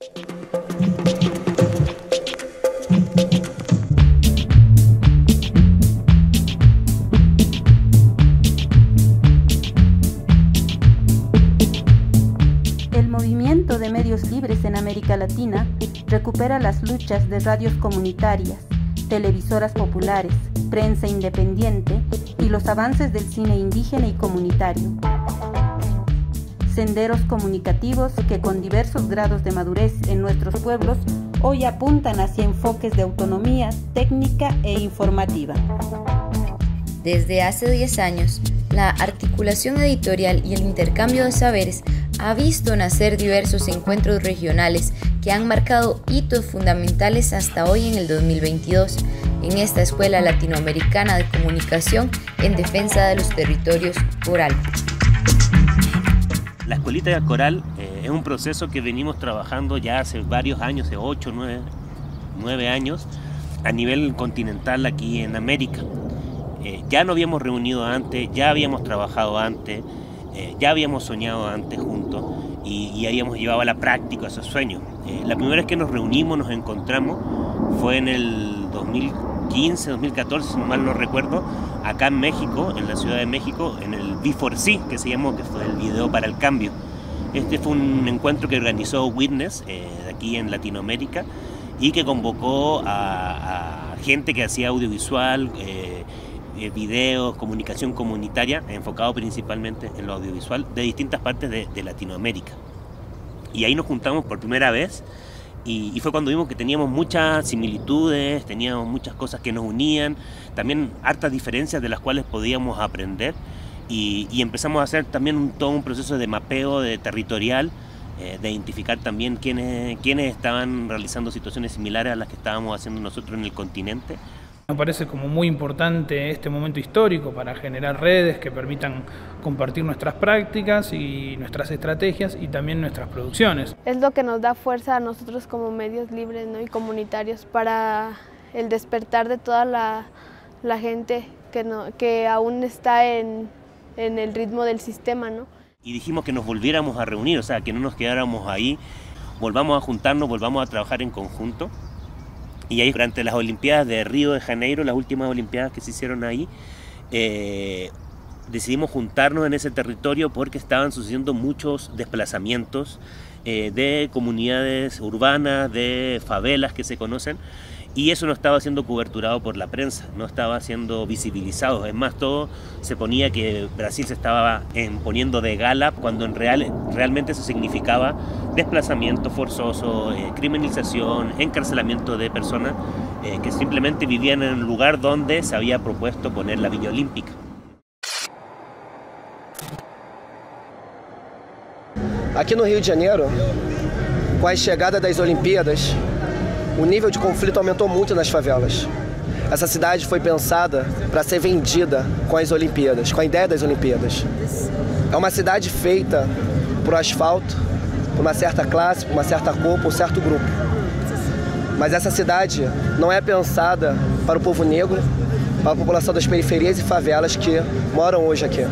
El movimiento de medios libres en América Latina recupera las luchas de radios comunitarias, televisoras populares, prensa independiente y los avances del cine indígena y comunitario. Senderos comunicativos que con diversos grados de madurez en nuestros pueblos hoy apuntan hacia enfoques de autonomía técnica e informativa. Desde hace 10 años, la articulación editorial y el intercambio de saberes ha visto nacer diversos encuentros regionales que han marcado hitos fundamentales hasta hoy en el 2022 en esta Escuela Latinoamericana de Comunicación en defensa de los territorios corales. La escuelita coral eh, es un proceso que venimos trabajando ya hace varios años, hace 8, 9, 9 años, a nivel continental aquí en América. Eh, ya no habíamos reunido antes, ya habíamos trabajado antes, eh, ya habíamos soñado antes juntos y, y, habíamos llevado a la práctica esos sueños. La primera vez que nos reunimos, nos encontramos, fue en el 2015, 2014, si mal no recuerdo, acá en México, en la Ciudad de México, en el B4C, que se llamó, que fue el video para el cambio. Este fue un encuentro que organizó Witness, eh, aquí en Latinoamérica, y que convocó a, a gente que hacía audiovisual, eh, eh, videos, comunicación comunitaria, enfocado principalmente en lo audiovisual, de distintas partes de, de Latinoamérica. Y ahí nos juntamos por primera vez y, y, fue cuando vimos que teníamos muchas similitudes, teníamos muchas cosas que nos unían, también hartas diferencias de las cuales podíamos aprender y, y empezamos a hacer también un, todo un proceso de mapeo de territorial, eh, de identificar también quiénes, quiénes estaban realizando situaciones similares a las que estábamos haciendo nosotros en el continente. Me parece como muy importante este momento histórico para generar redes que permitan compartir nuestras prácticas y nuestras estrategias y también nuestras producciones. Es lo que nos da fuerza a nosotros como medios libres ¿no? y comunitarios para el despertar de toda la, la gente que, no, que aún está en, en el ritmo del sistema. ¿no? Y dijimos que nos volviéramos a reunir, o sea, que no nos quedáramos ahí, volvamos a juntarnos, volvamos a trabajar en conjunto. Y ahí durante las Olimpiadas de Río de Janeiro, las últimas Olimpiadas que se hicieron ahí, eh, decidimos juntarnos en ese territorio porque estaban sucediendo muchos desplazamientos eh, de comunidades urbanas, de favelas que se conocen, y eso no estaba siendo coberturado por la prensa, no estaba siendo visibilizado. Es más, todo se ponía que Brasil se estaba poniendo de gala cuando en real, realmente eso significaba desplazamiento forzoso, eh, criminalización, encarcelamiento de personas eh, que simplemente vivían en el lugar donde se había propuesto poner la Villa Olímpica. Aqui no Rio de Janeiro, com a chegada das Olimpíadas, o nível de conflito aumentou muito nas favelas. Essa cidade foi pensada para ser vendida com as Olimpíadas, com a ideia das Olimpíadas. É uma cidade feita por asfalto, por uma certa classe, por uma certa cor, por um certo grupo. Mas essa cidade não é pensada para o povo negro, para a população das periferias e favelas que moram hoje aqui.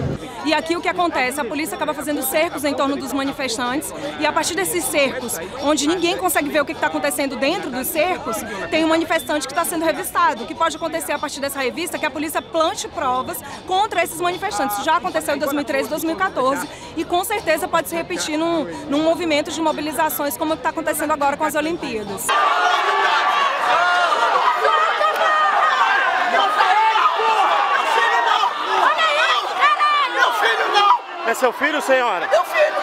E aqui o que acontece? A polícia acaba fazendo cercos em torno dos manifestantes e a partir desses cercos, onde ninguém consegue ver o que está acontecendo dentro dos cercos, tem um manifestante que está sendo revistado. O que pode acontecer a partir dessa revista é que a polícia plante provas contra esses manifestantes. Isso já aconteceu em 2013 e 2014 e com certeza pode se repetir num, num movimento de mobilizações como está acontecendo agora com as Olimpíadas. Seu filho, senhora? Meu filho!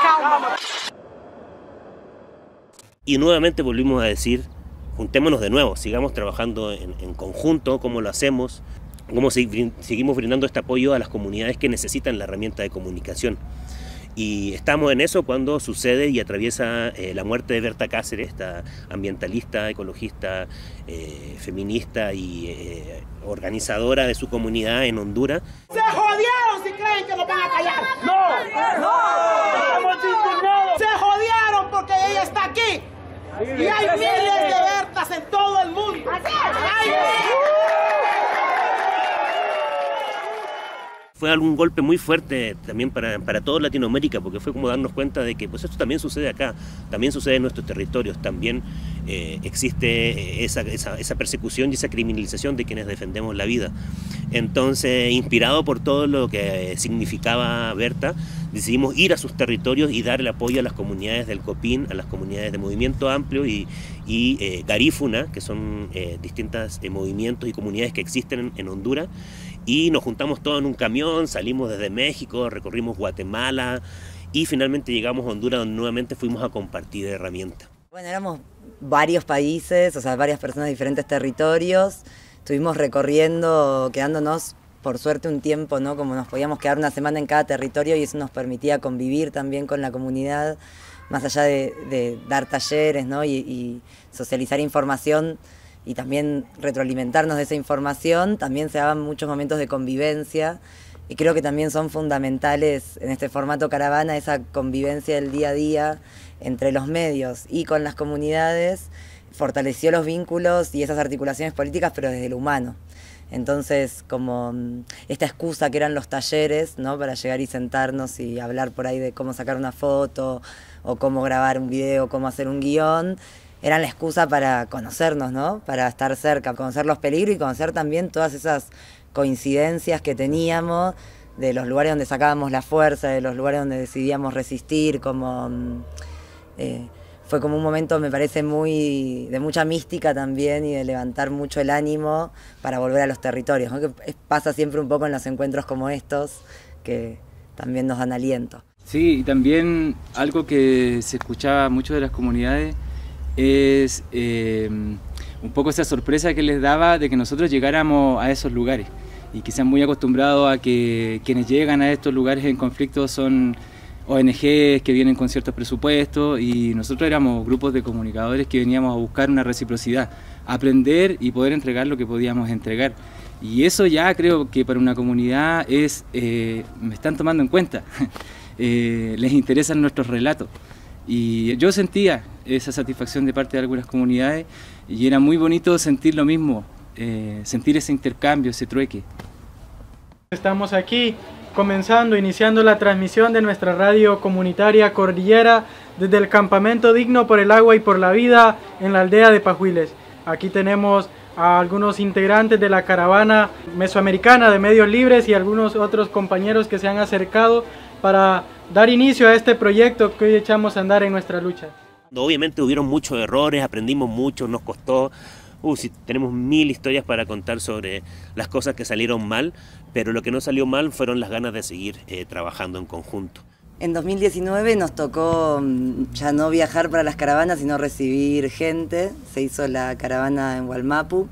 Calma. Y nuevamente volvimos a decir, juntémonos de nuevo, sigamos trabajando en, en conjunto, como lo hacemos, cómo seguimos brindando este apoyo a las comunidades que necesitan la herramienta de comunicación. Y estamos en eso cuando sucede y atraviesa eh, la muerte de Berta Cáceres, esta ambientalista, ecologista, eh, feminista y eh, organizadora de su comunidad en Honduras. ¡Se si creen que nos van a callar! ¡No! ¡No! ¡Se jodieron porque ella está aquí! Y hay miles de Bertas en todo el mundo. ¡Hay miles! Fue algún golpe muy fuerte también para, para toda Latinoamérica, porque fue como darnos cuenta de que pues esto también sucede acá, también sucede en nuestros territorios, también eh, existe esa, esa, persecución y esa criminalización de quienes defendemos la vida. Entonces, inspirado por todo lo que significaba Berta, decidimos ir a sus territorios y dar el apoyo a las comunidades del COPIN, a las comunidades de Movimiento Amplio y, y eh, Garífuna, que son eh, distintos movimientos y comunidades que existen en Honduras y nos juntamos todos en un camión, salimos desde México, recorrimos Guatemala y finalmente llegamos a Honduras donde nuevamente fuimos a compartir herramientas. Bueno, éramos varios países, o sea, varias personas de diferentes territorios. Estuvimos recorriendo, quedándonos por suerte un tiempo, ¿no? Como nos podíamos quedar una semana en cada territorio y eso nos permitía convivir también con la comunidad, más allá de, dar talleres, ¿no? Y socializar información y también retroalimentarnos de esa información, también se daban muchos momentos de convivencia y creo que también son fundamentales en este formato caravana esa convivencia del día a día entre los medios y con las comunidades, fortaleció los vínculos y esas articulaciones políticas, pero desde lo humano. Entonces, como mm, esta excusa que eran los talleres, ¿no? Para llegar y sentarnos y hablar por ahí de cómo sacar una foto o cómo grabar un video, cómo hacer un guion, eran la excusa para conocernos, ¿no? Para estar cerca, conocer los peligros y conocer también todas esas coincidencias que teníamos de los lugares donde sacábamos la fuerza, de los lugares donde decidíamos resistir, como mm, eh, fue como un momento, me parece, muy de mucha mística también y de levantar mucho el ánimo para volver a los territorios, ¿no? que pasa siempre un poco en los encuentros como estos, que también nos dan aliento. Sí, y también algo que se escuchaba mucho de las comunidades es eh, un poco esa sorpresa que les daba de que nosotros llegáramos a esos lugares y sean muy acostumbrados a que quienes llegan a estos lugares en conflicto son ONGs que vienen con ciertos presupuestos y nosotros éramos grupos de comunicadores que veníamos a buscar una reciprocidad, aprender y poder entregar lo que podíamos entregar. Y eso ya creo que para una comunidad es, eh, me están tomando en cuenta, eh, les interesan nuestros relatos. Y yo sentía esa satisfacción de parte de algunas comunidades y era muy bonito sentir lo mismo, eh, sentir ese intercambio, ese trueque. Estamos aquí comenzando, iniciando la transmisión de nuestra radio comunitaria Cordillera desde el campamento digno por el agua y por la vida en la aldea de Pajuiles. Aquí tenemos a algunos integrantes de la caravana mesoamericana de medios libres y algunos otros compañeros que se han acercado para dar inicio a este proyecto que hoy echamos a andar en nuestra lucha. Obviamente hubieron muchos errores, aprendimos mucho, nos costó, uh, tenemos mil historias para contar sobre las cosas que salieron mal, pero lo que no salió mal fueron las ganas de seguir eh, trabajando en conjunto. En 2019 nos tocó mm, ya no viajar para las caravanas, sino recibir gente. Se hizo la caravana en Hualmapu,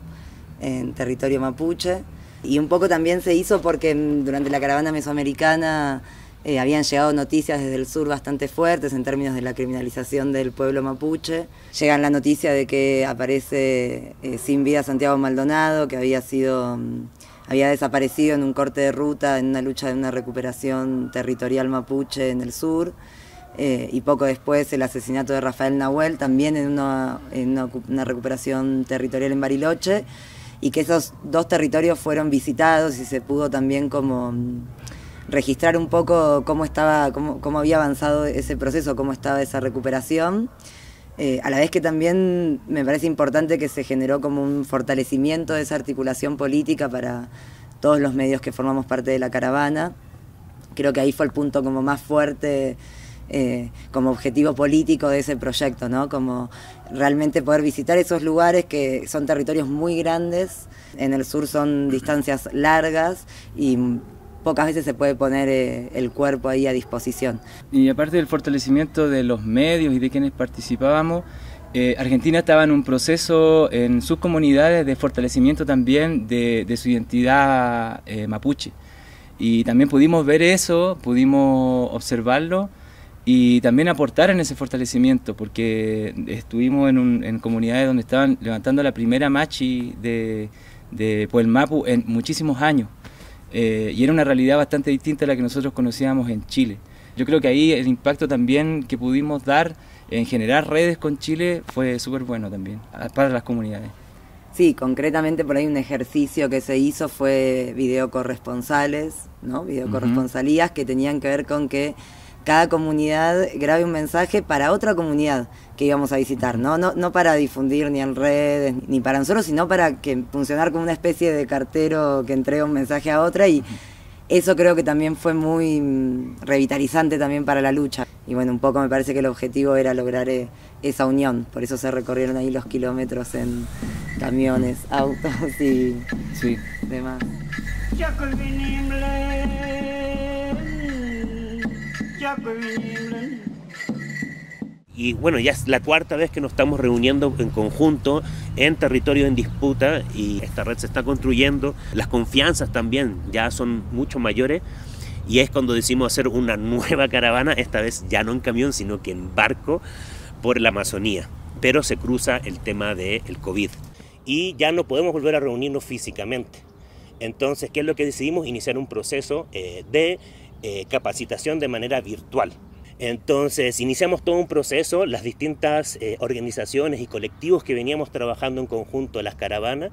en territorio mapuche. Y un poco también se hizo porque mm, durante la caravana mesoamericana eh, habían llegado noticias desde el sur bastante fuertes en términos de la criminalización del pueblo mapuche. Llegan la noticia de que aparece eh, sin vida Santiago Maldonado, que había sido mm, había desaparecido en un corte de ruta en una lucha de una recuperación territorial mapuche en el sur. Eh, y poco después el asesinato de Rafael Nahuel, también en, una, en una, recuperación territorial en Bariloche, y que esos dos territorios fueron visitados y se pudo también como mm, registrar un poco cómo estaba, cómo, cómo había avanzado ese proceso, cómo estaba esa recuperación. Eh, a la vez que también me parece importante que se generó como un fortalecimiento de esa articulación política para todos los medios que formamos parte de la caravana. Creo que ahí fue el punto como más fuerte eh, como objetivo político de ese proyecto, ¿no? Como realmente poder visitar esos lugares que son territorios muy grandes, en el sur son distancias largas y pocas veces se puede poner eh, el cuerpo ahí a disposición. Y aparte del fortalecimiento de los medios y de quienes participábamos, eh, Argentina estaba en un proceso en sus comunidades de fortalecimiento también de, su identidad eh, mapuche. Y también pudimos ver eso, pudimos observarlo y también aportar en ese fortalecimiento, porque estuvimos en, comunidades donde estaban levantando la primera machi de, de Puelmapu en muchísimos años. Eh, y era una realidad bastante distinta a la que nosotros conocíamos en Chile. Yo creo que ahí el impacto también que pudimos dar en generar redes con Chile fue súper bueno también para las comunidades. Sí, concretamente por ahí un ejercicio que se hizo fue videocorresponsales, ¿no? Videocorresponsalías que tenían que ver con que cada comunidad grabe un mensaje para otra comunidad que íbamos a visitar, ¿no? No, no para difundir ni en redes ni para nosotros, sino para que funcionar como una especie de cartero que entrega un mensaje a otra y eso creo que también fue muy mm, revitalizante también para la lucha. Y bueno, un poco me parece que el objetivo era lograr eh, esa unión, por eso se recorrieron ahí los kilómetros en camiones, autos y demás. Y bueno, ya es la cuarta vez que nos estamos reuniendo en conjunto en territorio en disputa y esta red se está construyendo. Las confianzas también ya son mucho mayores y es cuando decimos hacer una nueva caravana, esta vez ya no en camión, sino que en barco por la Amazonía. Pero se cruza el tema del COVID y ya no podemos volver a reunirnos físicamente. Entonces, ¿qué es lo que decidimos? Iniciar un proceso eh, de eh, capacitación de manera virtual. Entonces iniciamos todo un proceso, las distintas eh, organizaciones y colectivos que veníamos trabajando en conjunto, las caravanas,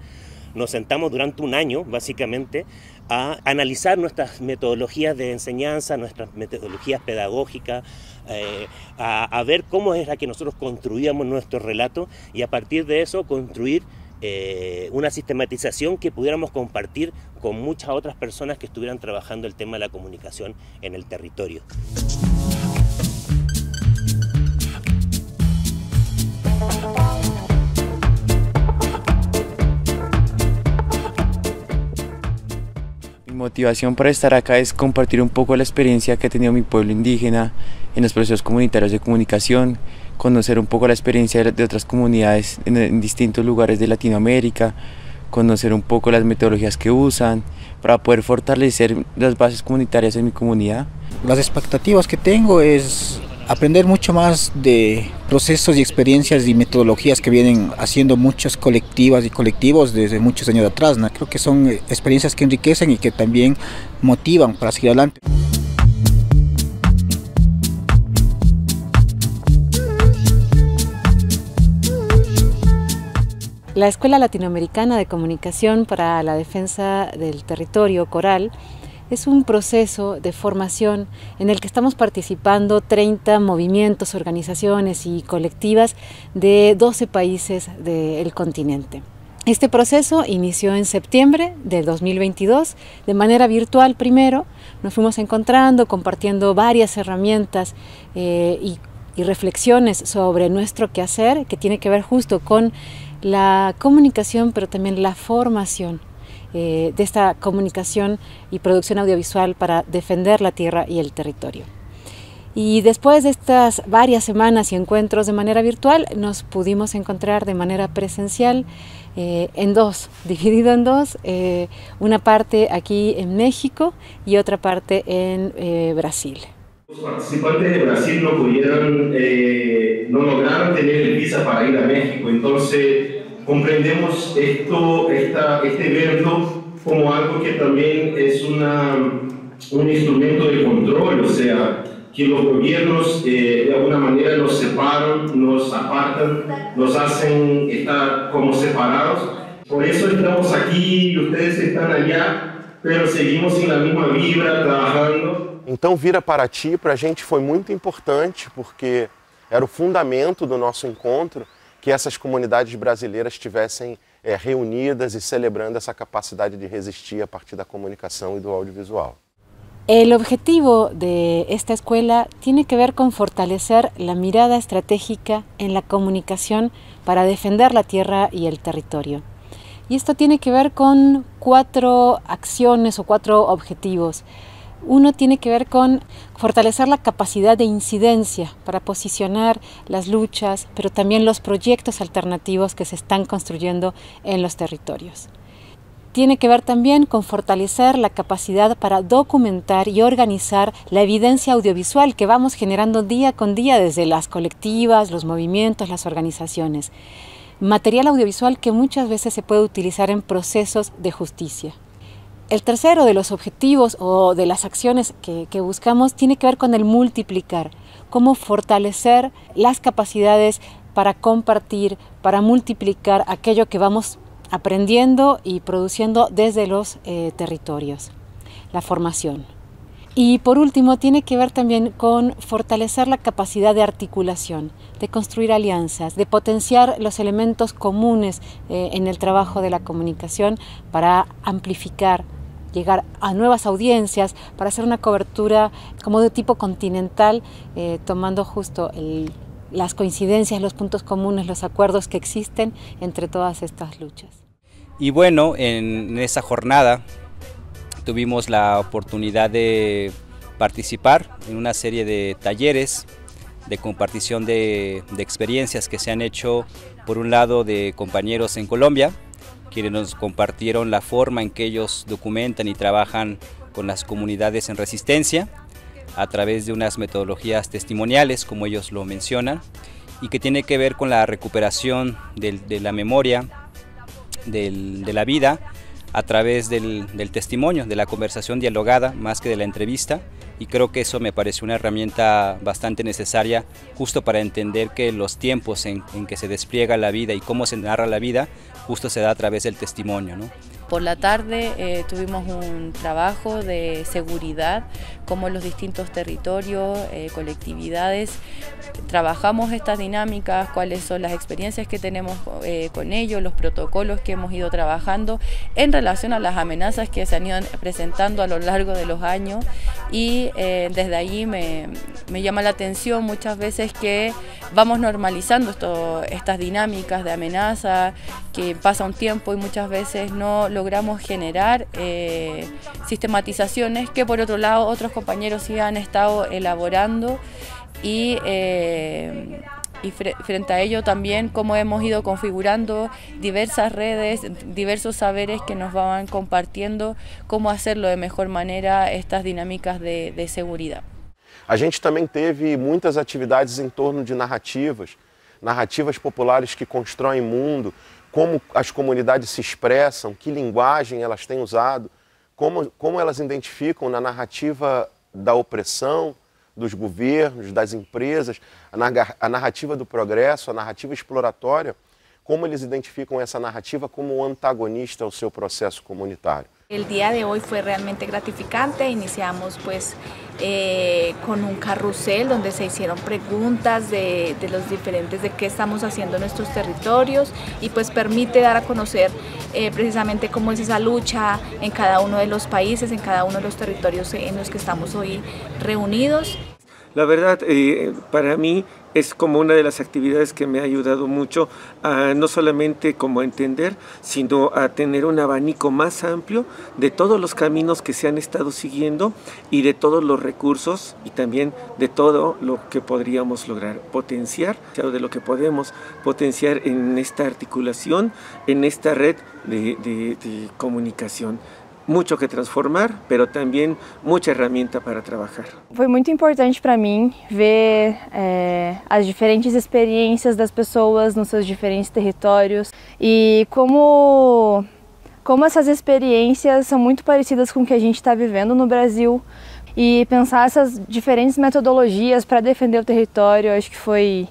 nos sentamos durante un año, básicamente, a analizar nuestras metodologías de enseñanza, nuestras metodologías pedagógicas, eh, a, ver cómo era que nosotros construíamos nuestro relato y a partir de eso construir eh, una sistematización que pudiéramos compartir con muchas otras personas que estuvieran trabajando el tema de la comunicación en el territorio. Mi motivación para estar acá es compartir un poco la experiencia que ha tenido mi pueblo indígena en los procesos comunitarios de comunicación, conocer un poco la experiencia de otras comunidades en, distintos lugares de Latinoamérica, conocer un poco las metodologías que usan para poder fortalecer las bases comunitarias en mi comunidad. Las expectativas que tengo es aprender mucho más de procesos y experiencias y metodologías que vienen haciendo muchas colectivas y colectivos desde muchos años atrás. Creo que son experiencias que enriquecen y que también motivan para seguir adelante. La Escuela Latinoamericana de Comunicación para la Defensa del Territorio, Coral, es un proceso de formación en el que estamos participando 30 movimientos, organizaciones y colectivas de 12 países del continente. Este proceso inició en septiembre de 2022, de manera virtual primero. Nos fuimos encontrando, compartiendo varias herramientas eh, y, y reflexiones sobre nuestro quehacer, que tiene que ver justo con la comunicación, pero también la formación eh, de esta comunicación y producción audiovisual para defender la tierra y el territorio. Y después de estas varias semanas y encuentros de manera virtual, nos pudimos encontrar de manera presencial eh, en dos, dividido en dos, eh, una parte aquí en México y otra parte en Brasil. Los participantes de Brasil no pudieron, no lograron tener el visa para ir a México, entonces comprendemos esto, esta, este evento como algo que también es una, un instrumento de control, o sea, que los gobiernos eh, de alguna manera nos separan, nos apartan, nos hacen estar como separados. Por eso estamos aquí ustedes están allá, pero seguimos en la misma vibra, trabajando. Então, vir a Paraty para a gente foi muito importante, porque era o fundamento do nosso encontro que essas comunidades brasileiras estivessem é, reunidas e celebrando essa capacidade de resistir a partir da comunicação e do audiovisual. El objetivo de esta escuela tiene que ver con fortalecer la mirada estratégica en la comunicación para defender la tierra y el territorio. Y esto tiene que ver con cuatro acciones o cuatro objetivos. Uno tiene que ver con fortalecer la capacidad de incidencia para posicionar las luchas, pero también los proyectos alternativos que se están construyendo en los territorios. Tiene que ver también con fortalecer la capacidad para documentar y organizar la evidencia audiovisual que vamos generando día con día desde las colectivas, los movimientos, las organizaciones. Material audiovisual que muchas veces se puede utilizar en procesos de justicia. El tercero de los objetivos o de las acciones que, buscamos tiene que ver con el multiplicar, cómo fortalecer las capacidades para compartir, para multiplicar aquello que vamos aprendiendo y produciendo desde los eh, territorios, la formación. Y por último, tiene que ver también con fortalecer la capacidad de articulación, de construir alianzas, de potenciar los elementos comunes eh, en el trabajo de la comunicación para amplificar, llegar a nuevas audiencias, para hacer una cobertura como de tipo continental, eh, tomando justo las coincidencias, los puntos comunes, los acuerdos que existen entre todas estas luchas. Y bueno, en esa jornada tuvimos la oportunidad de participar en una serie de talleres de compartición de, experiencias que se han hecho por un lado de compañeros en Colombia, quienes nos compartieron la forma en que ellos documentan y trabajan con las comunidades en resistencia a través de unas metodologías testimoniales, como ellos lo mencionan, y que tiene que ver con la recuperación de la memoria, de la vida, a través del, testimonio, de la conversación dialogada, más que de la entrevista, y creo que eso me parece una herramienta bastante necesaria justo para entender que los tiempos en, en que se despliega la vida y cómo se narra la vida justo se da a través del testimonio. ¿no? Por la tarde eh, tuvimos un trabajo de seguridad, como los distintos territorios, eh, colectividades, trabajamos estas dinámicas, cuáles son las experiencias que tenemos eh, con ellos, los protocolos que hemos ido trabajando en relación a las amenazas que se han ido presentando a lo largo de los años y desde allí me, llama la atención muchas veces que vamos normalizando estas dinámicas de amenaza, que pasa un tiempo y muchas veces no lo logramos generar eh, sistematizaciones que por otro lado otros compañeros sí han estado elaborando y, eh, y frente a ello también cómo hemos ido configurando diversas redes, diversos saberes que nos van compartiendo cómo hacerlo de mejor manera estas dinámicas de, de seguridad. A gente também teve muitas atividades em torno de narrativas, narrativas populares que constroem mundo, como as comunidades se expressam, que linguagem elas têm usado, como, como elas identificam na narrativa da opressão dos governos, das empresas, a narrativa do progresso, a narrativa exploratória, como eles identificam essa narrativa como antagonista ao seu processo comunitário. El día de hoy fue realmente gratificante. Iniciamos pues eh, con un carrusel donde se hicieron preguntas de, los diferentes de qué estamos haciendo en nuestros territorios y pues permite dar a conocer eh, precisamente cómo es esa lucha en cada uno de los países, en cada uno de los territorios en los que estamos hoy reunidos. La verdad, eh, para mí es como una de las actividades que me ha ayudado mucho a no solamente como entender, sino a tener un abanico más amplio de todos los caminos que se han estado siguiendo y de todos los recursos y también de todo lo que podríamos lograr potenciar, de lo que podemos potenciar en esta articulación, en esta red de comunicación. Muito que transformar, mas também muita ferramenta para trabalhar. Foi muito importante para mim ver é, as diferentes experiências das pessoas nos seus diferentes territórios e como como essas experiências são muito parecidas com o que a gente está vivendo no Brasil e pensar essas diferentes metodologias para defender o território, acho que foi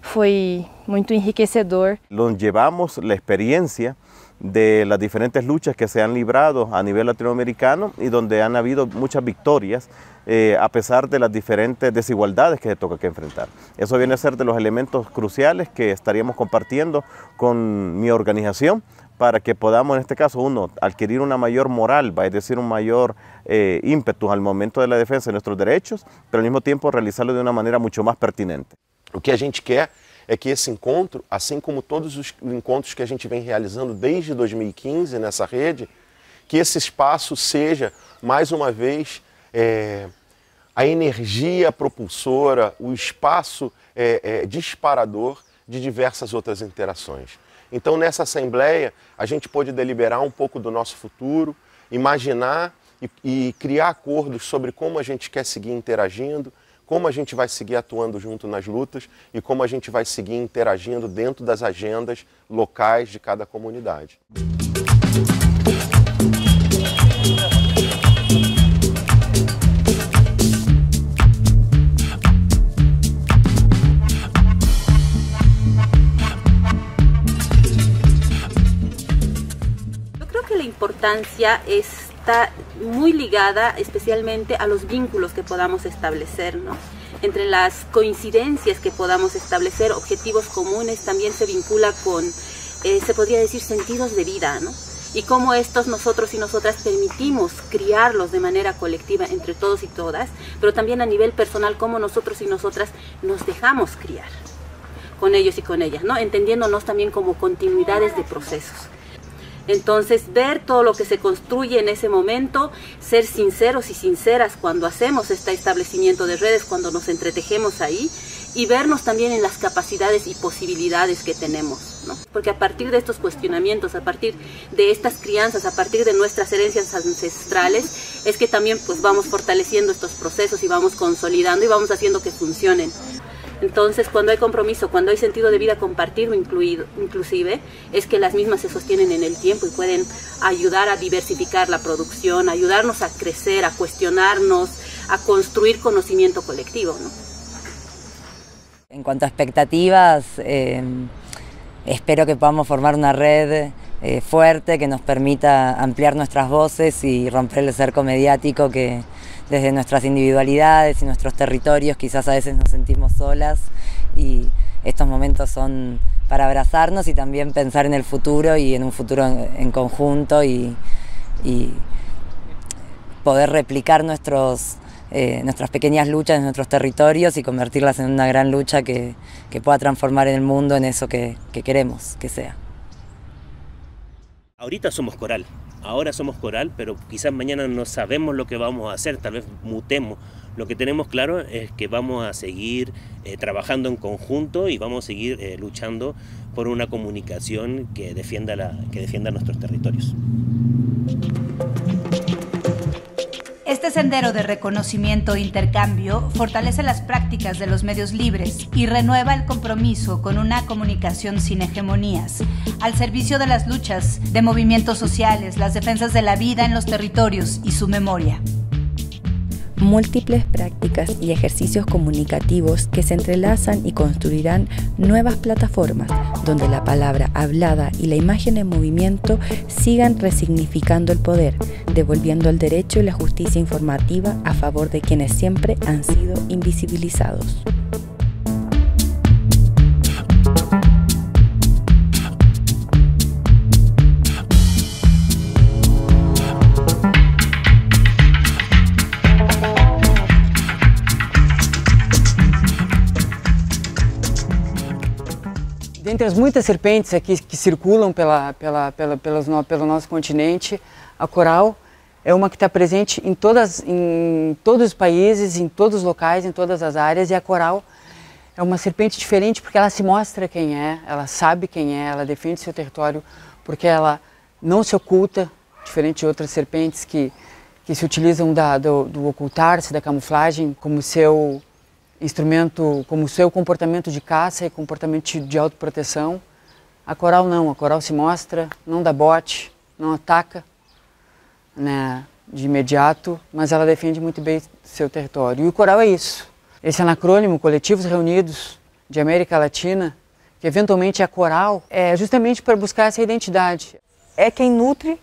foi muito enriquecedor. Nos levamos a experiência de las diferentes luchas que se han librado a nivel latinoamericano y donde han habido muchas victorias eh, a pesar de las diferentes desigualdades que se toca que enfrentar. Eso viene a ser de los elementos cruciales que estaríamos compartiendo con mi organización para que podamos en este caso, uno, adquirir una mayor moral, a decir un mayor eh, ímpetu al momento de la defensa de nuestros derechos, pero al mismo tiempo realizarlo de una manera mucho más pertinente. Lo que a gente quer é que esse encontro, assim como todos os encontros que a gente vem realizando desde 2015 nessa rede, que esse espaço seja, mais uma vez, é, a energia propulsora, o espaço é, é, disparador de diversas outras interações. Então, nessa Assembleia, a gente pôde deliberar um pouco do nosso futuro, imaginar e, e criar acordos sobre como a gente quer seguir interagindo, como a gente vai seguir atuando junto nas lutas e como a gente vai seguir interagindo dentro das agendas locais de cada comunidade. importancia está muy ligada especialmente a los vínculos que podamos establecer, ¿no? Entre las coincidencias que podamos establecer, objetivos comunes, también se vincula con, eh, se podría decir, sentidos de vida, ¿no? y cómo estos nosotros y nosotras permitimos criarlos de manera colectiva entre todos y todas, pero también a nivel personal cómo nosotros y nosotras nos dejamos criar con ellos y con ellas, ¿no? entendiéndonos también como continuidades de procesos. Entonces, ver todo lo que se construye en ese momento, ser sinceros y sinceras cuando hacemos este establecimiento de redes, cuando nos entretejemos ahí, y vernos también en las capacidades y posibilidades que tenemos, ¿no? Porque a partir de estos cuestionamientos, a partir de estas crianzas, a partir de nuestras herencias ancestrales, es que también pues vamos fortaleciendo estos procesos y vamos consolidando y vamos haciendo que funcionen. Entonces, cuando hay compromiso, cuando hay sentido de vida compartido incluido, inclusive, es que las mismas se sostienen en el tiempo y pueden ayudar a diversificar la producción, ayudarnos a crecer, a cuestionarnos, a construir conocimiento colectivo. En cuanto a expectativas, eh, espero que podamos formar una red eh, fuerte que nos permita ampliar nuestras voces y romper el cerco mediático que, desde nuestras individualidades y nuestros territorios quizás a veces nos sentimos solas y estos momentos son para abrazarnos y también pensar en el futuro y en un futuro en, conjunto y, poder replicar nuestros, eh, nuestras pequeñas luchas en nuestros territorios y convertirlas en una gran lucha que, pueda transformar el mundo en eso que queremos que sea. Ahorita somos coral, ahora somos coral, pero quizás mañana no sabemos lo que vamos a hacer, tal vez mutemos. Lo que tenemos claro es que vamos a seguir eh, trabajando en conjunto y vamos a seguir eh, luchando por una comunicación que defienda, la, que defienda nuestros territorios. Este sendero de reconocimiento e intercambio fortalece las prácticas de los medios libres y renueva el compromiso con una comunicación sin hegemonías, al servicio de las luchas de movimientos sociales, las defensas de la vida en los territorios y su memoria múltiples prácticas y ejercicios comunicativos que se entrelazan y construirán nuevas plataformas donde la palabra hablada y la imagen en movimiento sigan resignificando el poder, devolviendo el derecho y la justicia informativa a favor de quienes siempre han sido invisibilizados. Dentre as muitas serpentes aqui que circulam pela, pela, pela, pelos, pelo nosso continente, a coral é uma que está presente em, todas, em todos os países, em todos os locais, em todas as áreas, e a coral é uma serpente diferente porque ela se mostra quem é, ela sabe quem é, ela defende seu território, porque ela não se oculta, diferente de outras serpentes que, que se utilizam da, do, do ocultar-se, da camuflagem, como seu instrumento como seu comportamento de caça e comportamento de autoproteção. A coral não, a coral se mostra, não dá bote, não ataca né, de imediato, mas ela defende muito bem seu território. E o coral é isso. Esse anacrônimo, Coletivos Reunidos de América Latina, que eventualmente é coral, é justamente para buscar essa identidade. É quem nutre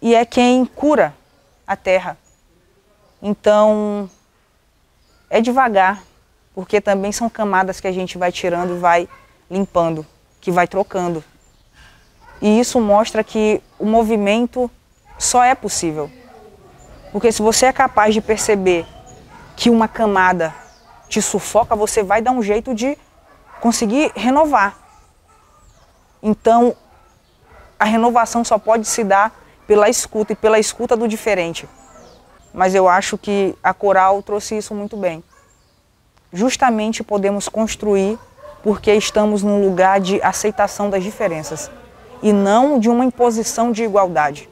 e é quem cura a terra. Então, é devagar, porque também são camadas que a gente vai tirando e vai limpando, que vai trocando. E isso mostra que o movimento só é possível. Porque se você é capaz de perceber que uma camada te sufoca, você vai dar um jeito de conseguir renovar. Então, a renovação só pode se dar pela escuta e pela escuta do diferente. Mas eu acho que a coral trouxe isso muito bem justamente podemos construir porque estamos num lugar de aceitação das diferenças e não de uma imposição de igualdade.